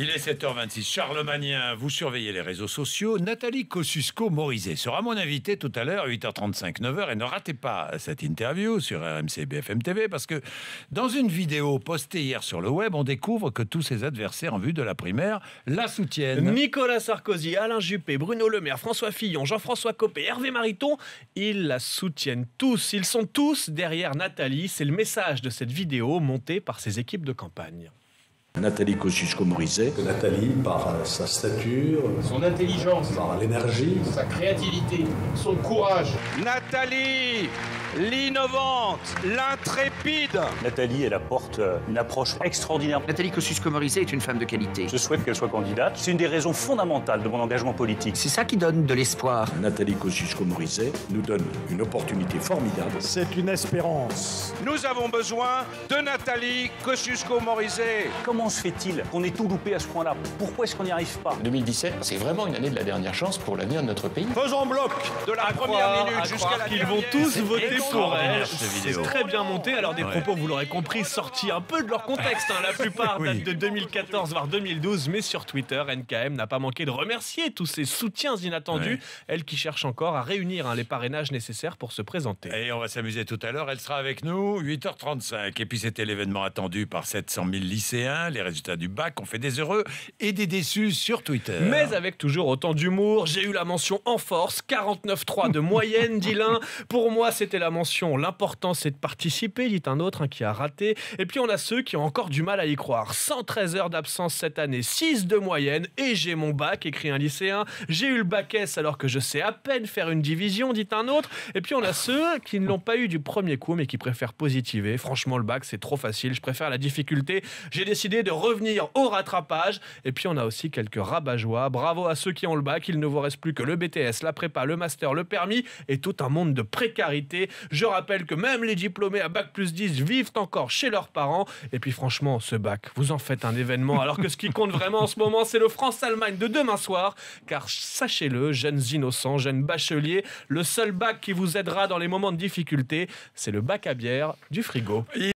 Il est 7h26. Charlemagnien, vous surveillez les réseaux sociaux. Nathalie Kosciusko-Morizet sera mon invitée tout à l'heure, 8h35, 9h. Et ne ratez pas cette interview sur RMC BFM TV parce que dans une vidéo postée hier sur le web, on découvre que tous ses adversaires en vue de la primaire la soutiennent. Nicolas Sarkozy, Alain Juppé, Bruno Le Maire, François Fillon, Jean-François Copé, Hervé Mariton, ils la soutiennent tous. Ils sont tous derrière Nathalie. C'est le message de cette vidéo montée par ses équipes de campagne. Nathalie Kosciusko-Morizet. Nathalie, par euh, sa stature, son intelligence, par l'énergie, sa créativité, son courage. Nathalie, l'innovante, l'intrépide. Nathalie, elle apporte euh, une approche extraordinaire. Nathalie Kosciusko-Morizet est une femme de qualité. Je souhaite qu'elle soit candidate. C'est une des raisons fondamentales de mon engagement politique. C'est ça qui donne de l'espoir. Nathalie Kosciusko-Morizet nous donne une opportunité formidable. C'est une espérance. Nous avons besoin de Nathalie Kosciusko-Morizet. Comment se fait-il qu'on ait tout loupé à ce point-là? Pourquoi est-ce qu'on n'y arrive pas? 2017, c'est vraiment une année de la dernière chance pour l'avenir de notre pays. Faisons bloc de la première minute jusqu'à la Ils vont tous voter C'est très bien monté. Alors des propos, vous l'aurez compris, sortis un peu de leur contexte. hein. La plupart datent de 2014 voire 2012, mais sur Twitter, NKM n'a pas manqué de remercier tous ces soutiens inattendus. Elle qui cherche encore à réunir hein, les parrainages nécessaires pour se présenter. Et on va s'amuser tout à l'heure. Elle sera avec nous, 8h35. Et puis c'était l'événement attendu par 700 000 lycéens. Les résultats du bac ont fait des heureux et des déçus sur Twitter. Mais avec toujours autant d'humour, j'ai eu la mention en force, 49,3 de moyenne, dit l'un. Pour moi, c'était la mention. L'important, c'est de participer, dit un autre hein, qui a raté. Et puis, on a ceux qui ont encore du mal à y croire. 113 heures d'absence cette année, 6 de moyenne, et j'ai mon bac, écrit un lycéen. J'ai eu le bac S alors que je sais à peine faire une division, dit un autre. Et puis, on a ceux qui ne l'ont pas eu du premier coup, mais qui préfèrent positiver. Franchement, le bac, c'est trop facile. Je préfère la difficulté. J'ai décidé de revenir au rattrapage. Et puis, on a aussi quelques rabat-joie. Bravo à ceux qui ont le bac. Il ne vous reste plus que le BTS, la prépa, le master, le permis et tout un monde de précarité. Je rappelle que même les diplômés à bac plus 10 vivent encore chez leurs parents. Et puis, franchement, ce bac, vous en faites un événement. Alors que ce qui compte vraiment en ce moment, c'est le France-Allemagne de demain soir. Car sachez-le, jeunes innocents, jeunes bacheliers, le seul bac qui vous aidera dans les moments de difficulté, c'est le bac à bière du frigo.